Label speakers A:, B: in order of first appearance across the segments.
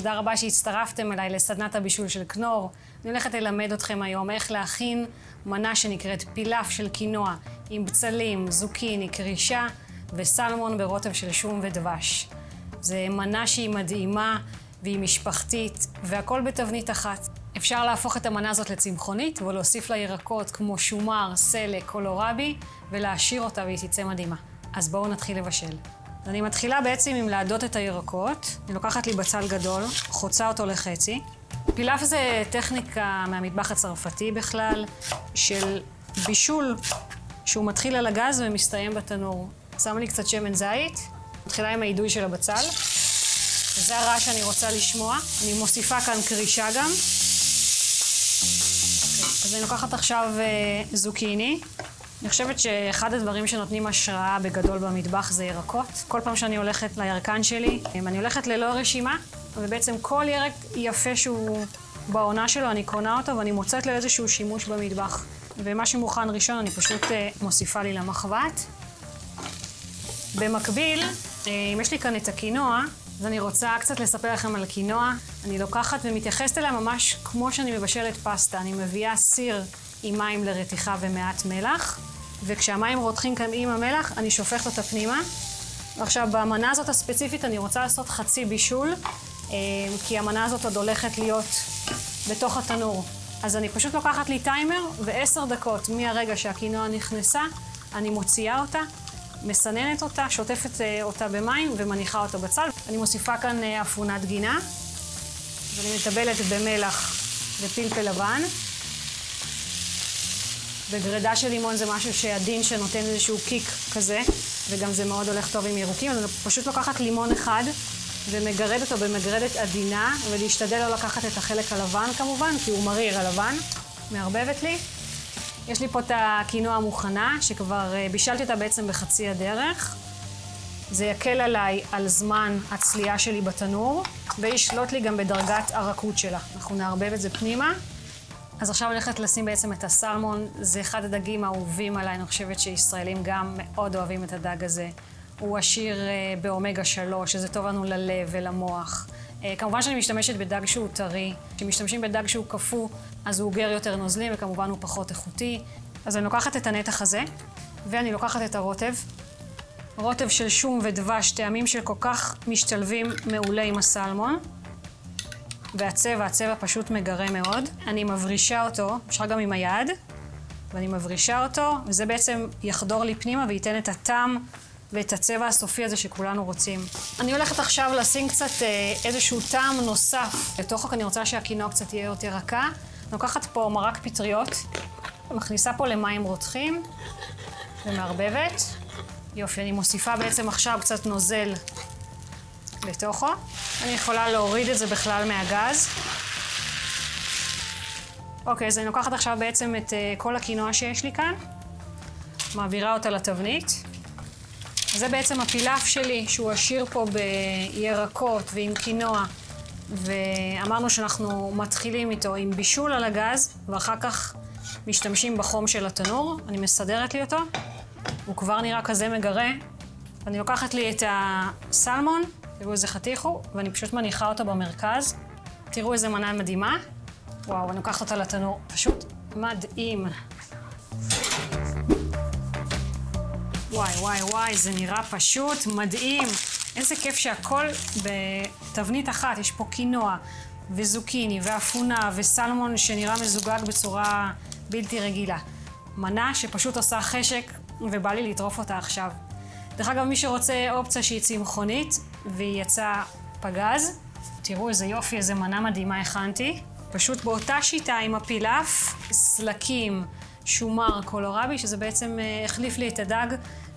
A: תודה רבה שהצטרפתם אליי לסדנת הבישול של כנור. אני הולכת ללמד אתכם היום איך להכין מנה שנקראת פילף של קינוע עם בצלים, זוקיני, קרישה וסלמון ברוטב של שום ודבש. זה מנה שהיא מדהימה והיא משפחתית והכל בתבנית אחת. אפשר להפוך את המנה הזאת לצמחונית ולהוסיף לה ירקות כמו שומר, סלק, קולורבי ולהעשיר אותה והיא תצא מדהימה. אז בואו נתחיל לבשל. אני מתחילה בעצם עם להדות את הירקות. אני לוקחת לי בצל גדול, חוצה אותו לחצי. פילאף זה טכניקה מהמטבח הצרפתי בכלל, של בישול שהוא מתחיל על הגז ומסתיים בתנור. שם לי קצת שמן זית, מתחילה עם האידוי של הבצל. זה הרעש שאני רוצה לשמוע. אני מוסיפה כאן קרישה גם. אז אני לוקחת עכשיו אה, זוקיני. אני חושבת שאחד הדברים שנותנים השראה בגדול במטבח זה ירקות. כל פעם שאני הולכת לירקן שלי, אני הולכת ללא רשימה, ובעצם כל ירק יפה שהוא בעונה שלו, אני קונה אותו ואני מוצאת לו איזשהו שימוש במטבח. ומה שמוכן ראשון אני פשוט uh, מוסיפה לי למחבת. במקביל, uh, אם יש לי כאן את הקינוע, אז אני רוצה קצת לספר לכם על קינוע. אני לוקחת ומתייחסת אליה ממש כמו שאני מבשלת פסטה. אני מביאה סיר עם מים לרתיחה ומעט מלח. וכשהמים רותחים כאן עם המלח, אני שופכת אותה פנימה. ועכשיו, במנה הזאת הספציפית אני רוצה לעשות חצי בישול, אה, כי המנה הזאת עוד הולכת להיות בתוך התנור. אז אני פשוט לוקחת לי טיימר, ועשר דקות מהרגע שהקינוע נכנסה, אני מוציאה אותה, מסננת אותה, שוטפת אה, אותה במים ומניחה אותה בצל. אני מוסיפה כאן אה, אפונת גינה, ואני מטבלת במלח ופלפל לבן. וגרידה של לימון זה משהו שעדין שנותן איזשהו קיק כזה, וגם זה מאוד הולך טוב עם ירוקים. אני פשוט לוקחת לימון אחד ומגרד אותו במגרדת עדינה, ולהשתדל לא לקחת את החלק הלבן כמובן, כי הוא מריר הלבן. מערבבת לי. יש לי פה את הקינוע המוכנה, שכבר אה, בישלתי אותה בעצם בחצי הדרך. זה יקל עליי על זמן הצלייה שלי בתנור, וישלוט לי גם בדרגת הרכות שלה. אנחנו נערבב את זה פנימה. אז עכשיו הולכת לשים בעצם את הסלמון, זה אחד הדגים האהובים עליי, אני חושבת שישראלים גם מאוד אוהבים את הדג הזה. הוא עשיר uh, באומגה 3, שזה טוב לנו ללב ולמוח. Uh, כמובן שאני משתמשת בדג שהוא טרי. כשמשתמשים בדג שהוא קפוא, אז הוא אוגר יותר נוזלים, וכמובן הוא פחות איכותי. אז אני לוקחת את הנתח הזה, ואני לוקחת את הרוטב. רוטב של שום ודבש, טעמים שכל כך משתלבים מעולה עם הסלמון. והצבע, הצבע פשוט מגרה מאוד. אני מברישה אותו, אפשר גם עם היד, ואני מברישה אותו, וזה בעצם יחדור לי פנימה וייתן את הטעם ואת הצבע הסופי הזה שכולנו רוצים. אני הולכת עכשיו לשים קצת אה, איזשהו טעם נוסף לתוך, אני רוצה שהקינוע קצת יהיה יותר רכה. אני לוקחת פה מרק פטריות, מכניסה פה למים רותחים ומערבבת. יופי, אני מוסיפה בעצם עכשיו קצת נוזל לתוכו. אני יכולה להוריד את זה בכלל מהגז. אוקיי, אז אני לוקחת עכשיו בעצם את uh, כל הקינוע שיש לי כאן, מעבירה אותה לתבנית. זה בעצם הפילף שלי, שהוא עשיר פה בירקות ועם קינוע, ואמרנו שאנחנו מתחילים איתו עם בישול על הגז, ואחר כך משתמשים בחום של התנור. אני מסדרת לי אותו, הוא כבר נראה כזה מגרה. אני לוקחת לי את הסלמון, תראו איזה חתיך הוא, ואני פשוט מניחה אותו במרכז. תראו איזה מנה מדהימה. וואו, אני לוקחת אותה לתנור. פשוט מדהים. וואי, וואי, וואי, זה נראה פשוט מדהים. איזה כיף שהכל בתבנית אחת. יש פה קינוע, וזוקיני, ואפונה, וסלמון שנראה מזוגג בצורה בלתי רגילה. מנה שפשוט עושה חשק, ובא לי לטרוף אותה עכשיו. דרך אגב, מי שרוצה אופציה שהיא צמחונית, והיא יצאה פגז, תראו איזה יופי, איזה מנה מדהימה הכנתי. פשוט באותה שיטה עם הפילף, סלקים, שומר, קולורבי, שזה בעצם uh, החליף לי את הדג.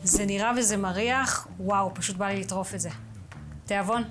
A: זה נראה וזה מריח, וואו, פשוט בא לי לטרוף את זה. תיאבון.